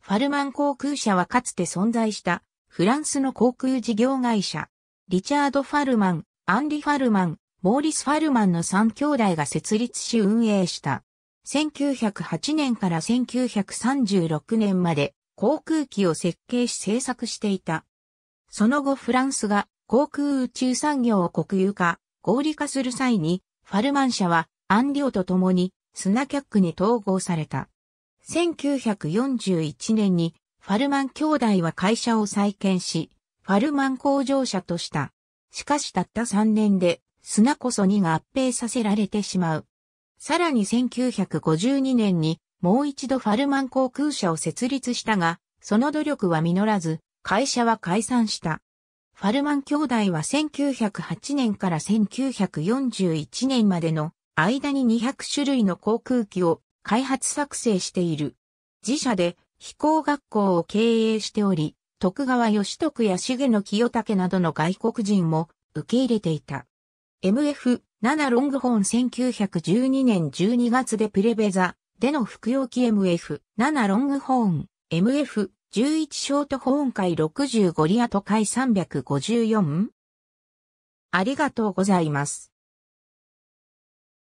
ファルマン航空社はかつて存在したフランスの航空事業会社、リチャード・ファルマン、アンリ・ファルマン、モーリス・ファルマンの3兄弟が設立し運営した。1908年から1936年まで航空機を設計し製作していた。その後フランスが航空宇宙産業を国有化、合理化する際に、ファルマン社はアンリオと共にスナキャックに統合された。1941年にファルマン兄弟は会社を再建し、ファルマン工場社とした。しかしたった3年で砂こそにが合併させられてしまう。さらに1952年にもう一度ファルマン航空社を設立したが、その努力は実らず、会社は解散した。ファルマン兄弟は1908年から1941年までの間に200種類の航空機を開発作成している。自社で飛行学校を経営しており、徳川義徳や重野清武などの外国人も受け入れていた。MF7 ロングホーン1912年12月でプレベザでの服用機 MF7 ロングホーン MF11 ショートホーン回65リアト回354ありがとうございます。